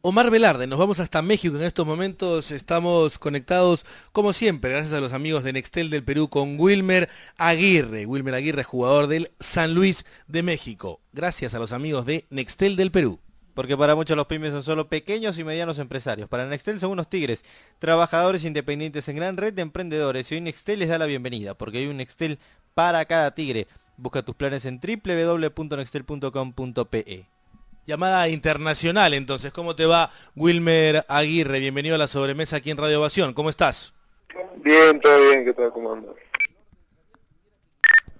Omar Velarde, nos vamos hasta México en estos momentos, estamos conectados como siempre, gracias a los amigos de Nextel del Perú con Wilmer Aguirre, Wilmer Aguirre, jugador del San Luis de México, gracias a los amigos de Nextel del Perú. Porque para muchos los pymes son solo pequeños y medianos empresarios. Para Nextel son unos tigres, trabajadores independientes en gran red de emprendedores. Y hoy Nextel les da la bienvenida, porque hay un Nextel para cada tigre. Busca tus planes en www.nextel.com.pe. Llamada internacional, entonces, ¿cómo te va Wilmer Aguirre? Bienvenido a la sobremesa aquí en Radio Ovación. ¿Cómo estás? Bien, todo bien, ¿qué tal? ¿Cómo andas?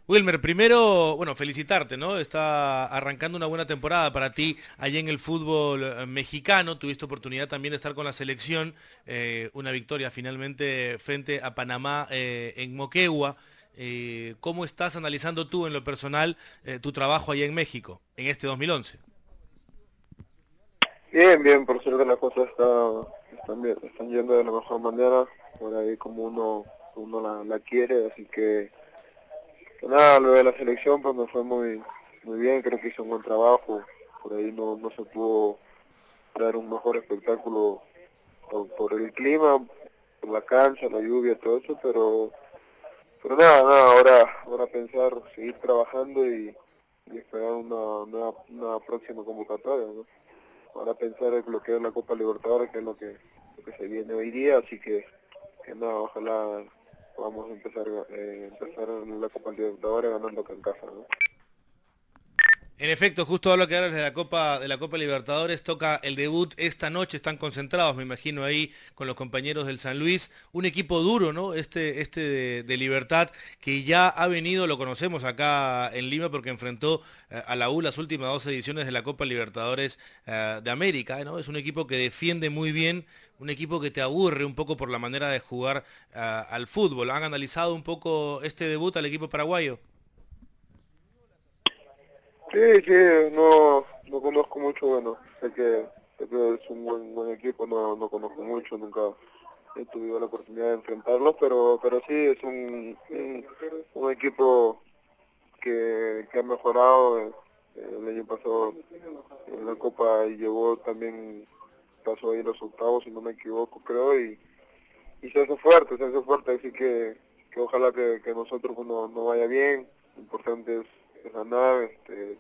Wilmer, primero, bueno, felicitarte, ¿no? Está arrancando una buena temporada para ti allá en el fútbol eh, mexicano. Tuviste oportunidad también de estar con la selección, eh, una victoria finalmente frente a Panamá eh, en Moquegua. ¿Cómo estás analizando tú en lo personal tu trabajo allá en México en este 2011? Bien, bien, por suerte las cosas está, están, bien, están yendo de la mejor manera, por ahí como uno, uno la quiere, así que nada, lo de la selección pues me fue muy, muy bien, creo que hizo un buen trabajo, por ahí no, no se pudo dar un mejor espectáculo por, el clima, por la cancha, la lluvia, todo eso, pero pero nada, nada, ahora, ahora pensar, seguir trabajando y, esperar una, una, próxima convocatoria, ¿no? Ahora pensar en lo que es la Copa Libertadores, que es lo que, lo que se viene hoy día, así que, que nada, ojalá a empezar, eh, empezar la Copa Libertadores ganando acá en casa. ¿no? En efecto, justo lo que hablas de la Copa de la Copa Libertadores, toca el debut esta noche, están concentrados, me imagino ahí con los compañeros del San Luis, un equipo duro, ¿no? Este, este de, Libertad, que ya ha venido, lo conocemos acá en Lima porque enfrentó eh, a la U las últimas dos ediciones de la Copa Libertadores eh, de América, ¿no? Es un equipo que defiende muy bien, un equipo que te aburre un poco por la manera de jugar eh, al fútbol. ¿Han analizado un poco este debut al equipo paraguayo? Sí, sí, no, no conozco mucho, bueno, sé que, es un buen, buen equipo, no, no conozco mucho, nunca he tenido la oportunidad de enfrentarlos, pero pero sí es un, un, equipo que, que, ha mejorado. Eh, el año pasado en la Copa y llevó también, pasó ahí los octavos, si no me equivoco, creo, y, y se hace fuerte, se hace fuerte, así que, que ojalá que, que nosotros no, no vaya bien. Lo importante es ganar, este,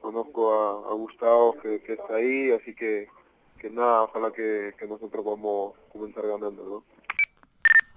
conozco a, a Gustavo que, que, está ahí, así que, que nada, ojalá que, que nosotros podamos comenzar ganando, ¿no?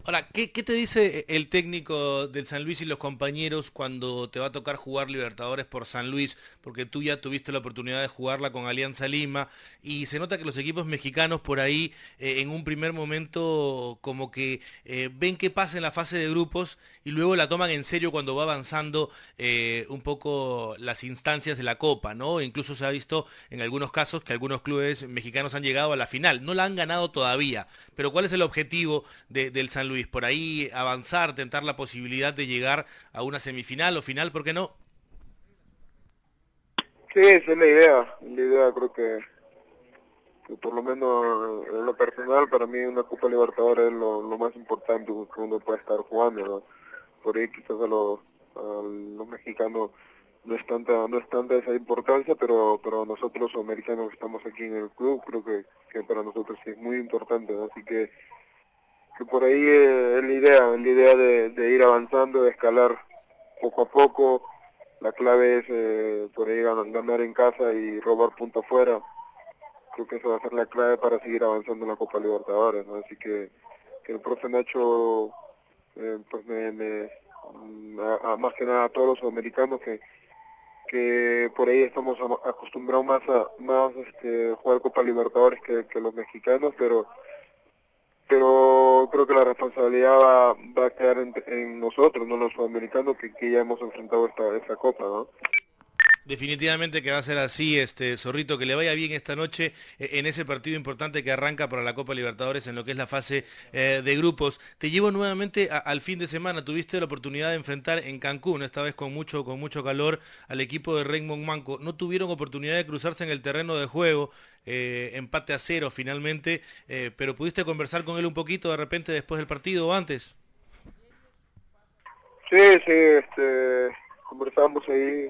Ahora, ¿qué, te dice el técnico del San Luis y los compañeros cuando te va a tocar jugar Libertadores por San Luis? Porque tú ya tuviste la oportunidad de jugarla con Alianza Lima y se nota que los equipos mexicanos por ahí eh, en un primer momento como que eh, ven qué pasa en la fase de grupos y luego la toman en serio cuando va avanzando eh, un poco las instancias de la Copa, ¿no? Incluso se ha visto en algunos casos que algunos clubes mexicanos han llegado a la final. No la han ganado todavía, pero ¿cuál es el objetivo del San Luis? Por ahí avanzar, tentar la posibilidad de llegar a una semifinal o final, ¿por qué no? Sí, es la idea, la idea creo que, por lo menos en lo personal para mí una Copa Libertadores es lo, más importante que uno puede estar jugando, por ahí quizás a los, mexicanos no es tanta no es tanta esa importancia pero pero nosotros los americanos que estamos aquí en el club creo que para nosotros sí es muy importante así que que por ahí es la idea, la idea de, ir avanzando, de escalar poco a poco. La clave es eh, por ahí ganar en casa y robar punto afuera. Creo que eso va a ser la clave para seguir avanzando en la Copa Libertadores. Así que, que, el profe Nacho, eh, pues me, mm, más que nada a todos los americanos que, que por ahí estamos acostumbrados más a más este, jugar Copa Libertadores que los mexicanos, pero pero creo que la responsabilidad va, va a quedar en, nosotros, no los sudamericanos, que, que ya hemos enfrentado esta, esta copa, ¿no? Definitivamente que va a ser así, este Zorrito, que le vaya bien esta noche eh, en ese partido importante que arranca para la Copa Libertadores en lo que es la fase eh, de grupos. Te llevo nuevamente al fin de semana, tuviste la oportunidad de enfrentar en Cancún, esta vez con mucho, con mucho calor, al equipo de Raymond Manco. No tuvieron oportunidad de cruzarse en el terreno de juego, eh, empate a cero finalmente, pero pudiste conversar con él un poquito de repente después del partido o antes. Sí, sí, este, conversamos ahí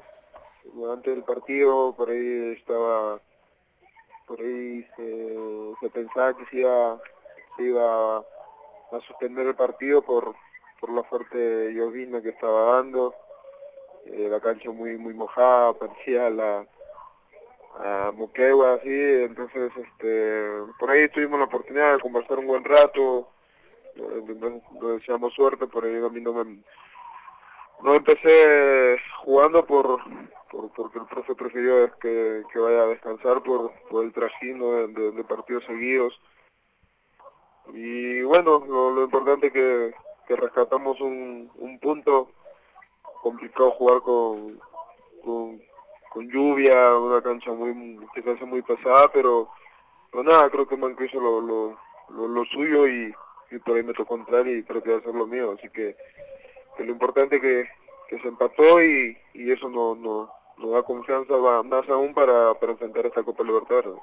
antes del partido, por ahí estaba por ahí se, pensaba que se iba, se iba a suspender el partido por, por la fuerte llovina que estaba dando, eh, la cancha muy muy mojada, parecía la a Moquegua, así, entonces este, por ahí tuvimos la oportunidad de conversar un buen rato, nos deseamos suerte, por ahí a mí no me, no empecé jugando por, porque el profe prefirió que, que vaya a descansar por, por el trajino de, partidos seguidos. Y bueno, lo, importante es que, que rescatamos un, un punto, complicado jugar con, con, lluvia, una cancha muy, muy pesada, pero, pero nada, creo que Manco hizo lo, lo, lo, suyo y, y por ahí me tocó entrar y va a ser lo mío, así que que lo importante que, que se empató y, y eso nos no, no da confianza más aún para, para enfrentar esta Copa Libertadores.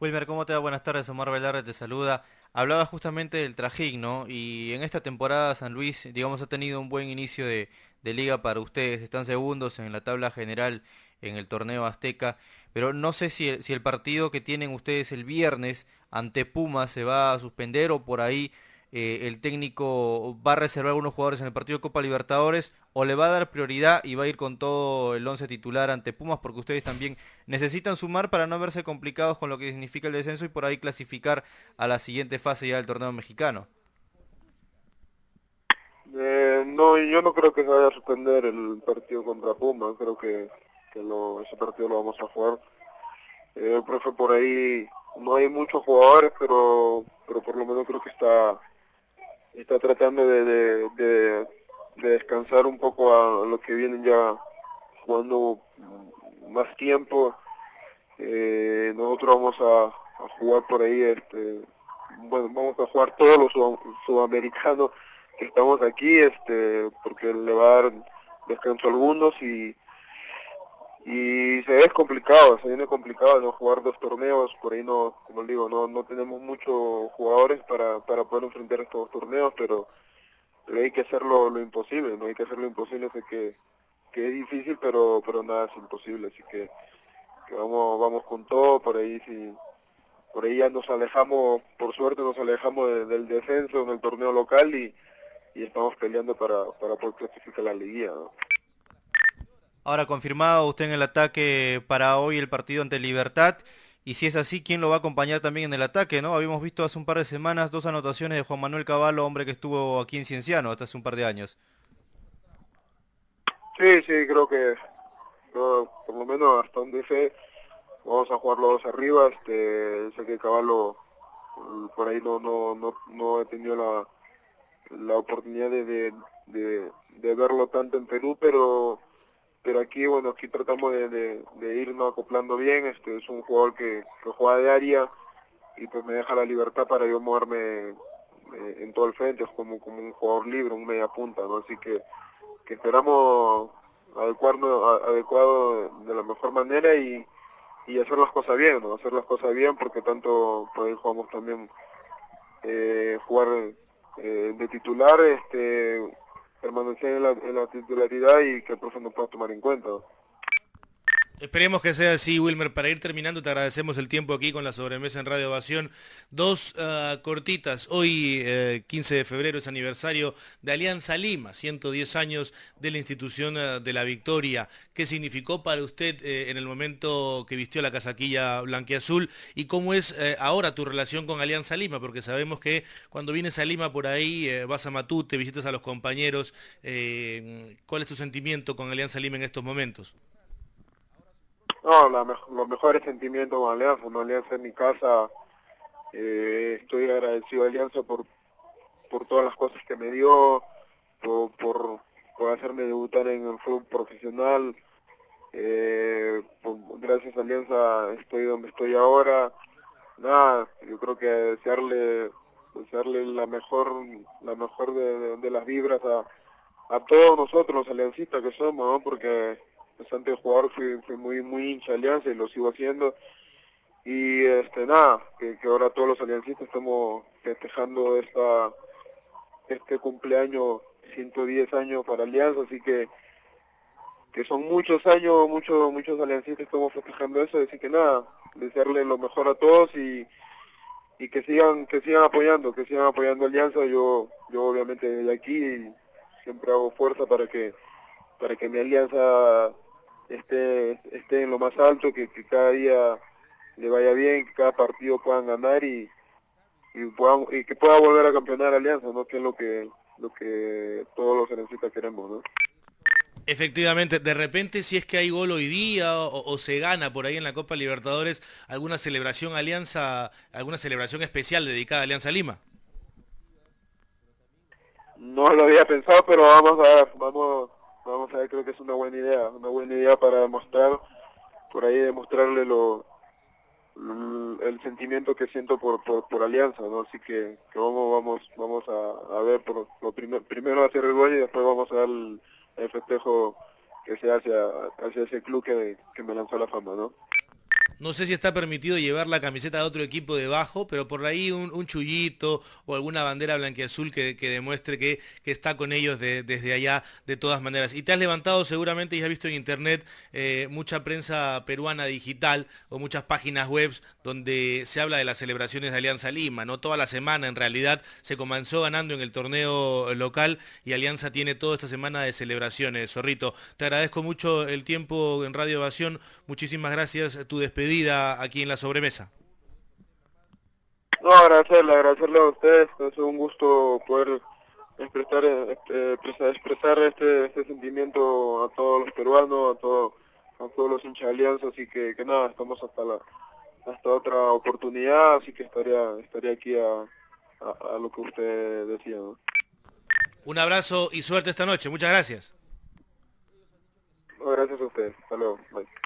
Wilmer, ¿cómo te va? Buenas tardes, Omar Velarde te saluda. Hablaba justamente del Trajín, ¿no? Y en esta temporada San Luis, digamos, ha tenido un buen inicio de, de liga para ustedes. Están segundos en la tabla general en el torneo Azteca. Pero no sé si el, si el partido que tienen ustedes el viernes ante Puma se va a suspender o por ahí eh, el técnico va a reservar algunos jugadores en el partido de Copa Libertadores o le va a dar prioridad y va a ir con todo el once titular ante Pumas porque ustedes también necesitan sumar para no verse complicados con lo que significa el descenso y por ahí clasificar a la siguiente fase ya del torneo mexicano. Eh, no, yo no creo que se vaya a suspender el partido contra Pumas, creo que, ese partido lo vamos a jugar. Eh, el profe por ahí no hay muchos jugadores, pero, pero por lo menos creo que está está tratando de, de, descansar un poco a, los que vienen ya jugando más tiempo. Eh, nosotros vamos a, jugar por ahí, este, bueno, vamos a jugar todos los sudamericanos que estamos aquí, este, porque le va a dar descanso algunos y y se ve complicado, se viene complicado no jugar dos torneos, por ahí no, como digo, no, no tenemos muchos jugadores para, para poder enfrentar estos torneos, pero, hay que hacer lo, imposible, no hay que hacer lo imposible, sé que, que es difícil, pero, pero nada es imposible, así que, vamos, vamos con todo, por ahí si por ahí ya nos alejamos, por suerte nos alejamos del descenso en el torneo local y, y estamos peleando para, para poder clasificar la liguilla. Ahora confirmado usted en el ataque para hoy el partido ante Libertad. Y si es así, ¿quién lo va a acompañar también en el ataque? ¿no? Habíamos visto hace un par de semanas dos anotaciones de Juan Manuel Caballo, hombre que estuvo aquí en Cienciano hasta hace un par de años. Sí, sí, creo que por lo menos hasta donde sé, vamos a jugar los dos arriba. Este, sé que Caballo por ahí no, no, no, no he tenido la, la oportunidad de, de verlo tanto en Perú, pero pero aquí bueno aquí tratamos de, de, irnos acoplando bien este es un jugador que, juega de área y pues me deja la libertad para yo moverme eh, en todo el frente como como un jugador libre un media punta no así que, que esperamos adecuarnos adecuado de la mejor manera y, y hacer las cosas bien no hacer las cosas bien porque tanto pues ahí jugamos también eh, jugar eh, de titular este permanecer en la, en la titularidad y que el profe nos pueda tomar en cuenta. Esperemos que sea así, Wilmer. Para ir terminando, te agradecemos el tiempo aquí con la sobremesa en Radio Ovación. Dos ah, cortitas. Hoy, 15 eh, de febrero, es aniversario de Alianza Lima, 110 años de la institución ah, de la victoria. ¿Qué significó para usted eh, en el momento que vistió la casaquilla blanqueazul? ¿Y cómo es eh, ahora tu relación con Alianza Lima? Porque sabemos que cuando vienes a Lima por ahí, vas a Matute, visitas a los compañeros. ¿Cuál es tu sentimiento con Alianza Lima en estos momentos? No, la, los mejores sentimientos con Alianza, Alianza en mi casa, eh, estoy agradecido a Alianza por, por todas las cosas que me dio, por, por, hacerme debutar en el fútbol profesional, eh, gracias a Alianza estoy donde estoy ahora, nada, yo creo que desearle, desearle la mejor, la mejor de, las vibras a, a todos nosotros los aliancistas que somos, ¿no? porque bastante jugador fui, muy muy hincha Alianza y lo sigo haciendo y este nada que, ahora todos los aliancistas estamos festejando esta este cumpleaños 110 años para Alianza así que que son muchos años muchos muchos aliancistas estamos festejando eso así que nada desearle lo mejor a todos y, y que sigan que sigan apoyando, que sigan apoyando Alianza. Yo yo obviamente de aquí siempre hago fuerza para que para que mi alianza esté esté en lo más alto, que, que cada día le vaya bien, que cada partido puedan ganar y, y, puedan, y que pueda volver a campeonar Alianza, ¿no? Que es lo que lo que todos los gerencitas queremos, ¿no? Efectivamente, de repente si es que hay gol hoy día o, se gana por ahí en la Copa Libertadores, alguna celebración Alianza, alguna celebración especial dedicada a Alianza Lima. No lo había pensado, pero vamos a vamos, vamos a ver, creo que es una buena idea, una buena idea para demostrar, por ahí demostrarle lo, el sentimiento que siento por, por, Alianza, ¿no? Así que, vamos, vamos, vamos a, ver, por, lo primero primero hacer el gol y después vamos a dar el, festejo que se hace hacia ese club que, que me lanzó la fama, ¿no? No sé si está permitido llevar la camiseta de otro equipo debajo, pero por ahí un, chullito o alguna bandera blanquiazul que, que demuestre que, está con ellos desde allá de todas maneras. Y te has levantado seguramente y has visto en internet eh, mucha prensa peruana digital o muchas páginas web donde se habla de las celebraciones de Alianza Lima. No toda la semana en realidad se comenzó ganando en el torneo local y Alianza tiene toda esta semana de celebraciones. Zorrito, te agradezco mucho el tiempo en Radio Evasión. Muchísimas gracias. Tu despedida aquí en la sobremesa. No, agradecerle, agradecerle a ustedes, es un gusto poder expresar, este, expresar este, este, sentimiento a todos los peruanos, a, todo, a todos los hinchas de Alianza, así que, que nada, estamos hasta la hasta otra oportunidad, así que estaría estaría aquí a, a, lo que usted decía. Un abrazo y suerte esta noche, muchas gracias. gracias a ustedes, hasta luego, bye.